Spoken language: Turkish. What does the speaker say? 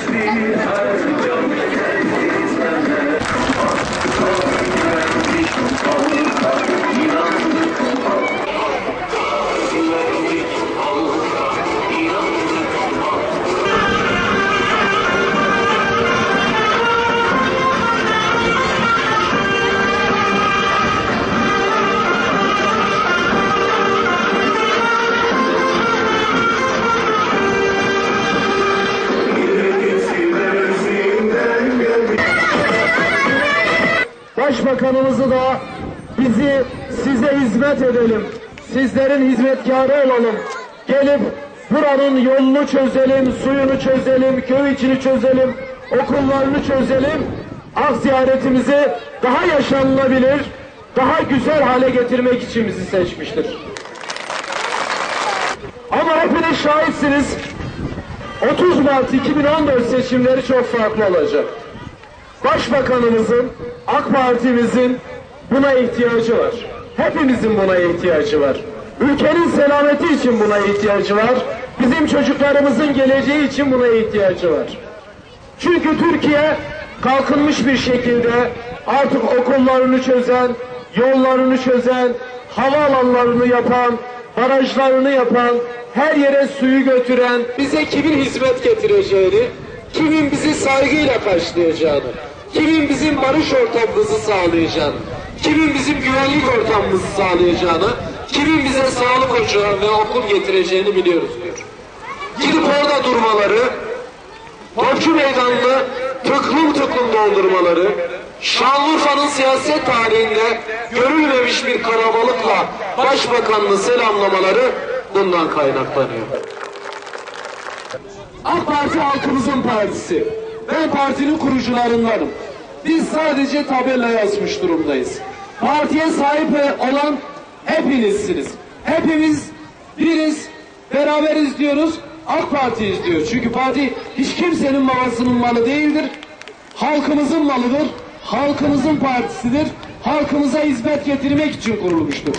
Krishna Başbakanımızı da bizi size hizmet edelim. Sizlerin hizmetkarı olalım. Gelip buranın yolunu çözelim, suyunu çözelim, köy içini çözelim, okullarını çözelim. Ak ziyaretimizi daha yaşanılabilir, daha güzel hale getirmek için bizi seçmiştir. Ama hepiniz şahitsiniz. 30 Mart 2014 seçimleri çok farklı olacak. Başbakanımızın, AK Parti'mizin buna ihtiyacı var. Hepimizin buna ihtiyacı var. Ülkenin selameti için buna ihtiyacı var. Bizim çocuklarımızın geleceği için buna ihtiyacı var. Çünkü Türkiye kalkınmış bir şekilde artık okullarını çözen, yollarını çözen, havaalanlarını yapan, barajlarını yapan, her yere suyu götüren, bize kimin hizmet getireceğini, kimin bizi saygıyla karşılayacağını, kimin bizim barış ortamımızı sağlayacağını, kimin bizim güvenlik ortamımızı sağlayacağını, kimin bize sağlık ocağı ve okul getireceğini biliyoruz diyor. Gidip orada durmaları, Topçu meydanını tıklım tıklım doldurmaları, Şanlıurfa'nın siyaset tarihinde görülmemiş bir karabalıkla başbakanını selamlamaları bundan kaynaklanıyor. AK Parti halkımızın partisi. Ben partinin kurucularındanım. Biz sadece tabela yazmış durumdayız. Partiye sahip olan hepinizsiniz. Hepimiz biriz, beraberiz diyoruz. AK Parti'yiz diyor. Çünkü parti hiç kimsenin babasının malı değildir. Halkımızın malıdır. Halkımızın partisidir. Halkımıza hizmet getirmek için kurulmuştur.